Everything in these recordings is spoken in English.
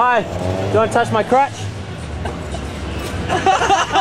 Hi, you want to touch my crotch?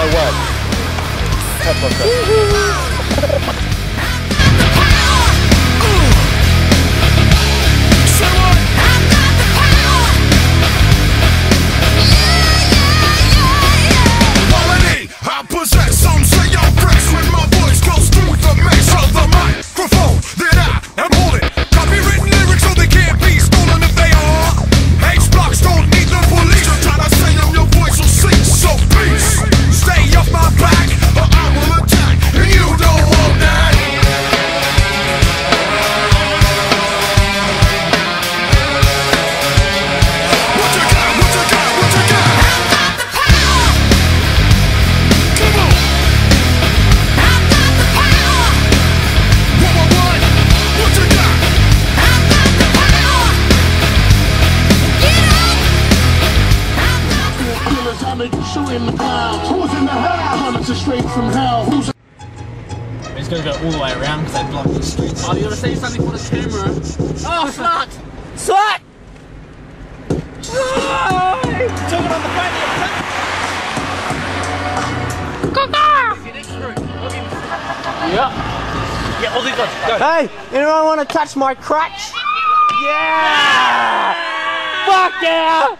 cool. I straight from hell. Who's He's gonna go all the way around because they blocked the streets. Oh, you gotta say something for the camera. Oh, slut! Slut! Took it on the front. Yeah. Yeah, all these guys. Go. Hey, anyone want to touch my crotch? Yeah! Fuck yeah!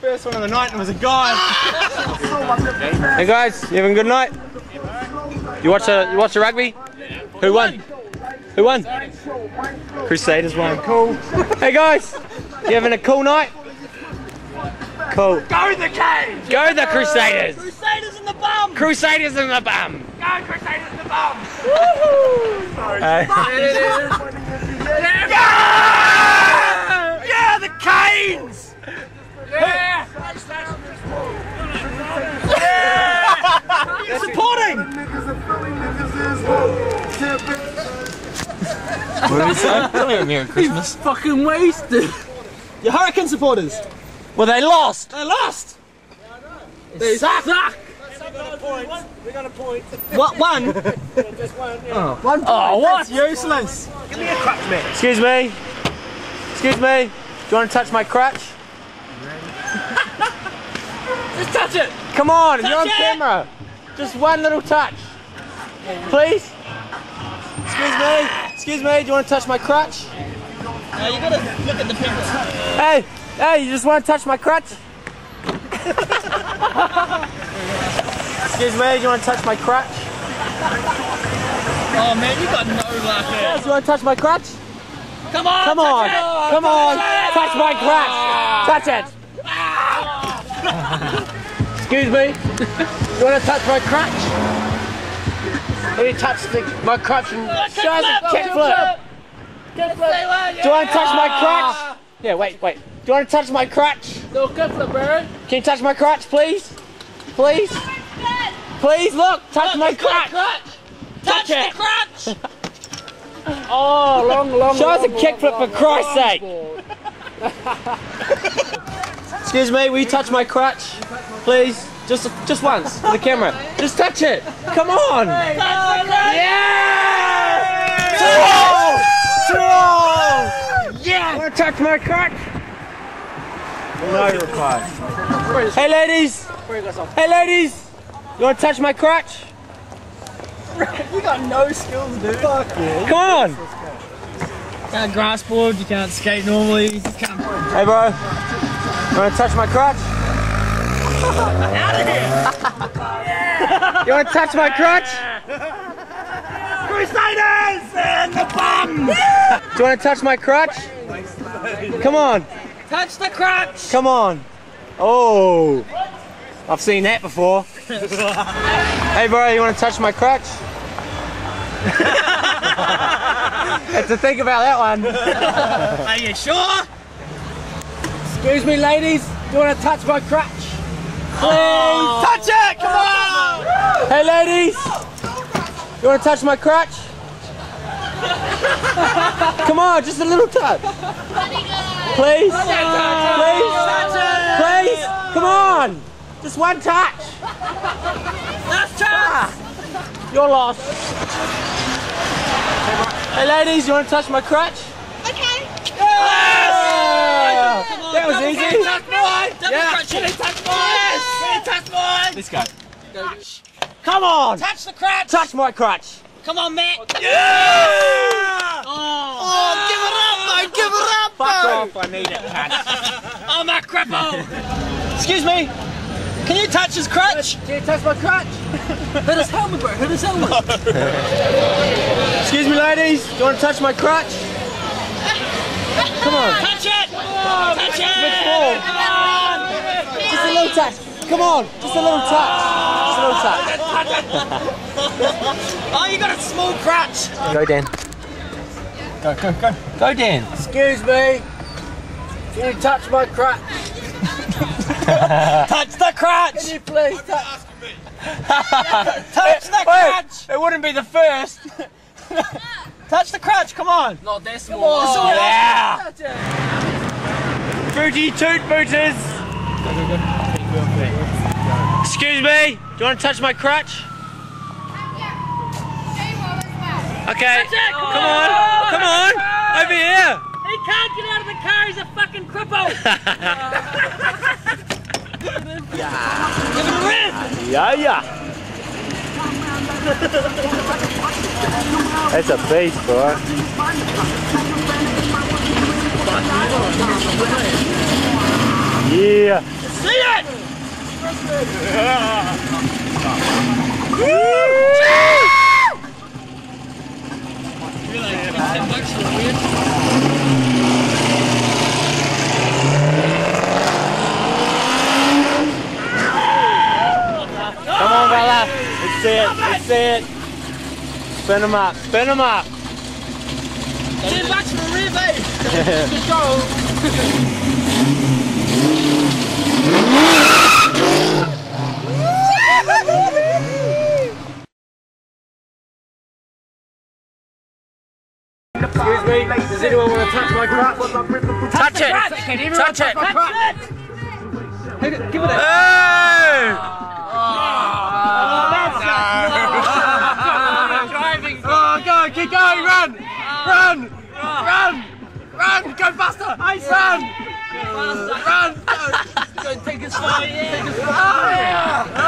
First one of the night and it was a guy. Hey guys, you having a good night? You watch a you watch the rugby? Who won? Who won? Crusaders won. Cool. hey guys, you having a cool night? Cool. Go the cage! Go the Crusaders! Crusaders in the bum! Crusaders in the bum! Go Crusaders in the bum! Hey. Yeah, What did he say? Tell me Merry Christmas. Fucking wasted. Your Hurricane supporters! Well, they lost. They lost! They suck. What, one? Oh, oh what? Useless! Excuse me. Excuse me. Do you want to touch my crotch? Just touch it! Come on, you're on it. camera. Just one little touch. Please. Excuse me. Excuse me. Do you want to touch my crotch? Now uh, you gotta look at the picture. Hey, hey, you just want to touch my crotch? Excuse me. Do you want to touch my crotch? Oh man, you got no luck here. Yes, you want to touch my crotch? Come on! Come on, come on, Touch touch my crotch. Touch it. Ah. Excuse me. You want to touch my crotch? Let me touch the, my crotch and show us a kickflip. Kickflip. Do you want to touch my crotch? Ah. Yeah, wait, wait. Do you want to touch my crotch? No kickflip, bro. Can you touch my crotch, please? Please? Please, look, touch my crotch. Touch it. crotch! Oh, long, long. Show us a long, long, kickflip for Christ's sake. Excuse me, will you touch my crotch? Please? Just just once, for the camera. Just touch it. Come on. Yeah! Two all! Two all! Yeah! Want to touch my crotch? No reply. Hey ladies! Hey ladies! You want to touch my crotch? You got no skills, dude. Fuck you. Come on! You Can't grass board, you can't skate normally. You can't. Hey, bro. You want to touch my crotch? You want to touch my crotch? Crusaders and the bum! Do you want to touch my crotch? Come on. Touch the crotch! Come on. Oh. I've seen that before. hey, bro, you want to touch my crotch? Have to think about that one. Are you sure? Excuse me, ladies. Do you want to touch my crotch? Please oh. touch it! Come on! Hey, ladies. You want to touch my crotch? Come on, just a little touch. Please. Please. Please. Come on. Just one touch. Last chance! Ah. You're lost. Hey, ladies, you want to touch my crotch? Okay. Yeah. That was easy. Touch mine! Yeah. Can he touch mine? Can he touch? Let's go. Come on. Touch the crotch! Touch my crotch. Come on, Matt! Oh. oh, oh give it up, mate! Give it up, Fuck bro! off. I need it, cunt. Oh, my cripple! Excuse me. Can you touch his crutch? Can you touch my crotch? Hit his helmet, bro. Hit his helmet. Excuse me, ladies. Do you want to touch my crotch? Come on. Touch it! Touch it! Bit small. Just a little touch. Come on. Just a little touch. Just a little touch. Oh, you got a small crutch. Go, Dan. Go, go, go. Go, Dan. Excuse me. Can you touch my crotch? Touch the crutch. Can you please touch? Touch the crutch. It wouldn't be the first. Touch the crutch. Come on. Not this small. Come on. Yeah. Booty toot booters. Excuse me. Do you want to touch my crutch? Okay. Come on. Come on. Over here. He can't get out of the car. He's a fucking cripple. Yeah, yeah. That's a beast, boy. Yeah. See it? Come on, brother. Let's see it. Let's see it. Spin them up. Spin them up. Ten bucks for a rear, babe. Let's go. Excuse me. Does anyone want to touch my crotch? Touch it. Touch it. Give it a. Hey! Driving. Oh, go, keep going, run! Run! Run! Run! Go faster! I Run! Run! Go take his phone. Ah, yeah.